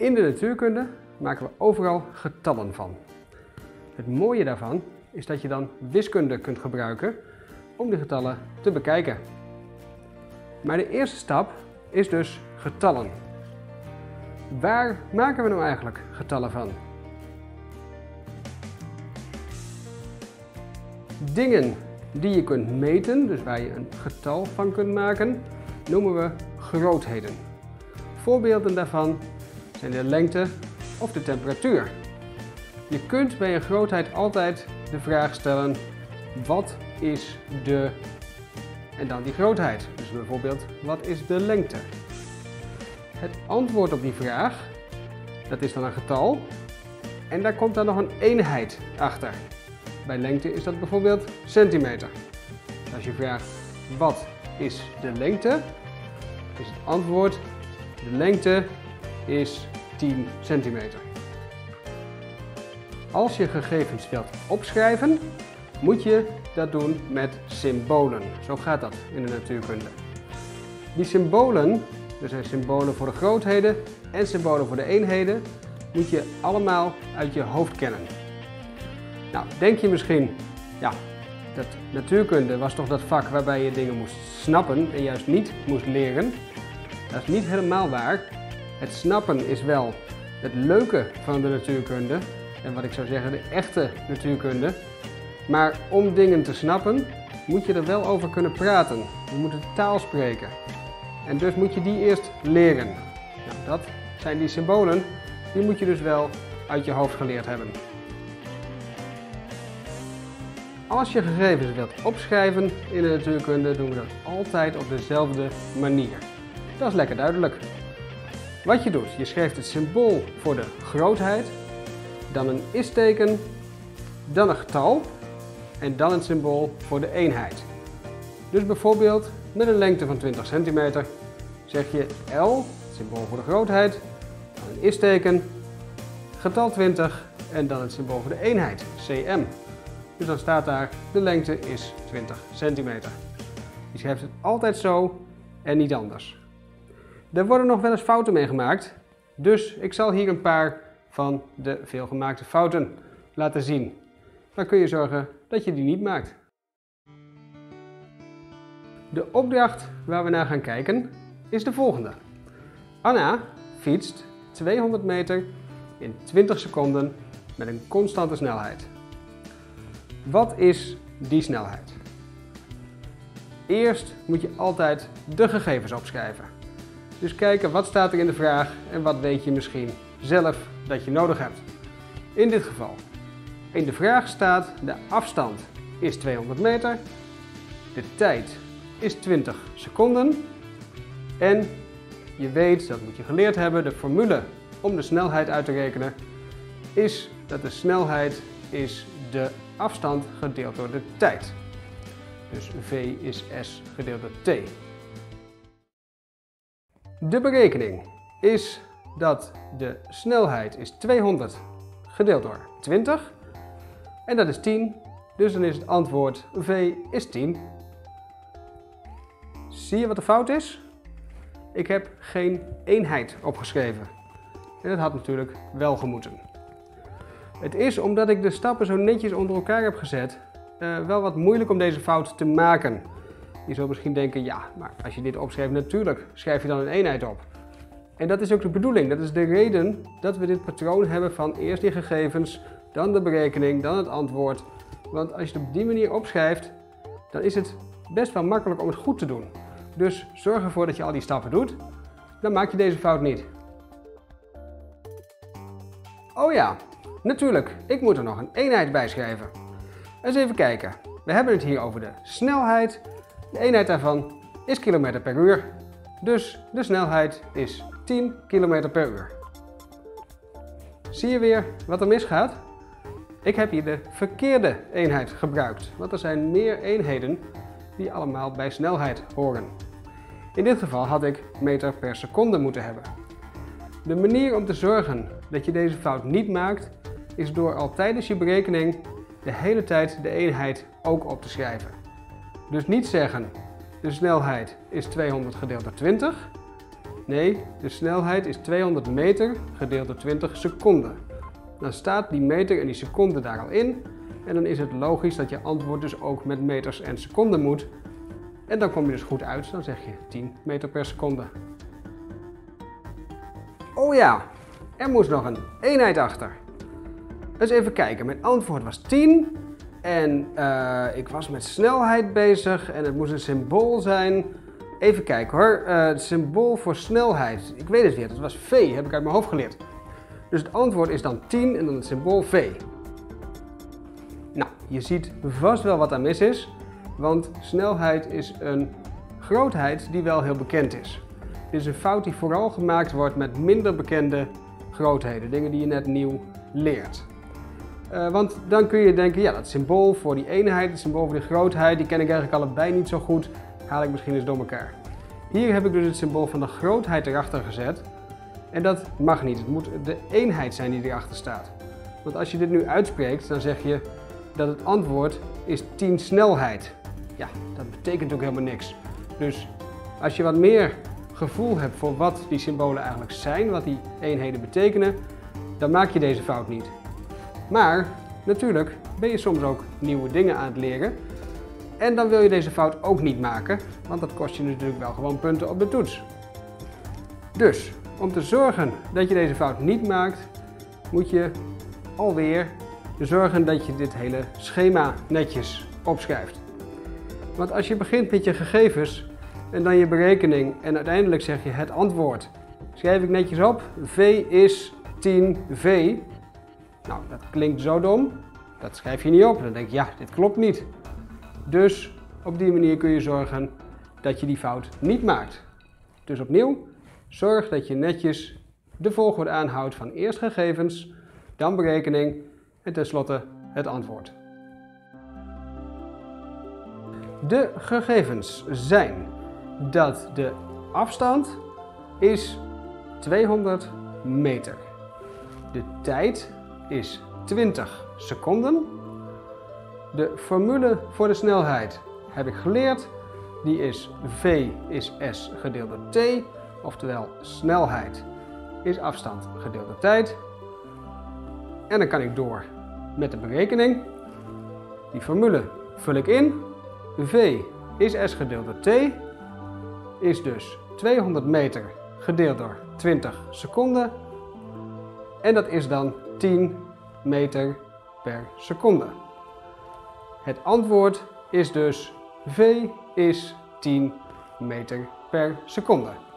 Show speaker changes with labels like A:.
A: In de natuurkunde maken we overal getallen van. Het mooie daarvan is dat je dan wiskunde kunt gebruiken om die getallen te bekijken. Maar de eerste stap is dus getallen. Waar maken we nou eigenlijk getallen van? Dingen die je kunt meten, dus waar je een getal van kunt maken, noemen we grootheden. Voorbeelden daarvan zijn de lengte of de temperatuur. Je kunt bij een grootheid altijd de vraag stellen, wat is de... en dan die grootheid. Dus bijvoorbeeld, wat is de lengte? Het antwoord op die vraag, dat is dan een getal en daar komt dan nog een eenheid achter. Bij lengte is dat bijvoorbeeld centimeter. Als je vraagt wat is de lengte, is het antwoord de lengte is 10 centimeter. Als je gegevens wilt opschrijven, moet je dat doen met symbolen. Zo gaat dat in de natuurkunde. Die symbolen, er zijn symbolen voor de grootheden en symbolen voor de eenheden, moet je allemaal uit je hoofd kennen. Nou, denk je misschien, ja, dat natuurkunde was toch dat vak waarbij je dingen moest snappen en juist niet moest leren. Dat is niet helemaal waar. Het snappen is wel het leuke van de natuurkunde en wat ik zou zeggen de echte natuurkunde. Maar om dingen te snappen moet je er wel over kunnen praten. Je moet de taal spreken. En dus moet je die eerst leren. Nou, dat zijn die symbolen, die moet je dus wel uit je hoofd geleerd hebben. Als je gegevens wilt opschrijven in de natuurkunde doen we dat altijd op dezelfde manier. Dat is lekker duidelijk. Wat je doet, je schrijft het symbool voor de grootheid, dan een isteken, dan een getal en dan een symbool voor de eenheid. Dus bijvoorbeeld met een lengte van 20 centimeter zeg je L, het symbool voor de grootheid, dan een isteken, getal 20 en dan het symbool voor de eenheid, cm. Dus dan staat daar de lengte is 20 centimeter. Je schrijft het altijd zo en niet anders. Er worden nog wel eens fouten mee gemaakt, dus ik zal hier een paar van de veelgemaakte fouten laten zien. Dan kun je zorgen dat je die niet maakt. De opdracht waar we naar gaan kijken is de volgende. Anna fietst 200 meter in 20 seconden met een constante snelheid. Wat is die snelheid? Eerst moet je altijd de gegevens opschrijven. Dus kijken wat staat er in de vraag en wat weet je misschien zelf dat je nodig hebt. In dit geval, in de vraag staat de afstand is 200 meter, de tijd is 20 seconden en je weet, dat moet je geleerd hebben, de formule om de snelheid uit te rekenen is dat de snelheid is de afstand gedeeld door de tijd. Dus V is S gedeeld door T. De berekening is dat de snelheid is 200 gedeeld door 20 en dat is 10. Dus dan is het antwoord V is 10. Zie je wat de fout is? Ik heb geen eenheid opgeschreven. En dat had natuurlijk wel gemoeten. Het is omdat ik de stappen zo netjes onder elkaar heb gezet, uh, wel wat moeilijk om deze fout te maken. Je zou misschien denken, ja, maar als je dit opschrijft, natuurlijk schrijf je dan een eenheid op. En dat is ook de bedoeling. Dat is de reden dat we dit patroon hebben van eerst die gegevens, dan de berekening, dan het antwoord. Want als je het op die manier opschrijft, dan is het best wel makkelijk om het goed te doen. Dus zorg ervoor dat je al die stappen doet, dan maak je deze fout niet. Oh ja, natuurlijk, ik moet er nog een eenheid bij schrijven. Eens even kijken. We hebben het hier over de snelheid. De eenheid daarvan is kilometer per uur. Dus de snelheid is 10 km per uur. Zie je weer wat er misgaat? Ik heb hier de verkeerde eenheid gebruikt, want er zijn meer eenheden die allemaal bij snelheid horen. In dit geval had ik meter per seconde moeten hebben. De manier om te zorgen dat je deze fout niet maakt, is door al tijdens je berekening de hele tijd de eenheid ook op te schrijven. Dus niet zeggen de snelheid is 200 gedeeld door 20, Nee, de snelheid is 200 meter gedeeld door 20 seconden. Dan staat die meter en die seconde daar al in. En dan is het logisch dat je antwoord dus ook met meters en seconden moet. En dan kom je dus goed uit, dan zeg je 10 meter per seconde. Oh ja, er moest nog een eenheid achter. Dus even kijken, mijn antwoord was 10 en uh, ik was met snelheid bezig en het moest een symbool zijn. Even kijken hoor, uh, het symbool voor snelheid, ik weet het weer, dat was V, heb ik uit mijn hoofd geleerd. Dus het antwoord is dan 10 en dan het symbool V. Nou, je ziet vast wel wat daar mis is, want snelheid is een grootheid die wel heel bekend is. Dit is een fout die vooral gemaakt wordt met minder bekende grootheden, dingen die je net nieuw leert. Uh, want dan kun je denken, ja, dat symbool voor die eenheid, het symbool voor die grootheid, die ken ik eigenlijk allebei niet zo goed, haal ik misschien eens door elkaar. Hier heb ik dus het symbool van de grootheid erachter gezet. En dat mag niet. Het moet de eenheid zijn die erachter staat. Want als je dit nu uitspreekt, dan zeg je dat het antwoord is 10 snelheid. Ja, dat betekent ook helemaal niks. Dus als je wat meer gevoel hebt voor wat die symbolen eigenlijk zijn, wat die eenheden betekenen, dan maak je deze fout niet. Maar natuurlijk ben je soms ook nieuwe dingen aan het leren. En dan wil je deze fout ook niet maken, want dat kost je natuurlijk wel gewoon punten op de toets. Dus om te zorgen dat je deze fout niet maakt, moet je alweer zorgen dat je dit hele schema netjes opschrijft. Want als je begint met je gegevens en dan je berekening en uiteindelijk zeg je het antwoord, schrijf ik netjes op, V is 10V. Nou, dat klinkt zo dom, dat schrijf je niet op. Dan denk je, ja, dit klopt niet. Dus op die manier kun je zorgen dat je die fout niet maakt. Dus opnieuw, zorg dat je netjes de volgorde aanhoudt van eerst gegevens, dan berekening en tenslotte het antwoord. De gegevens zijn dat de afstand is 200 meter. De tijd is 20 seconden. De formule voor de snelheid heb ik geleerd. Die is V is S gedeeld door T. Oftewel snelheid is afstand gedeeld door tijd. En dan kan ik door met de berekening. Die formule vul ik in. V is S gedeeld door T. Is dus 200 meter gedeeld door 20 seconden. En dat is dan 10 meter per seconde. Het antwoord is dus V is 10 meter per seconde.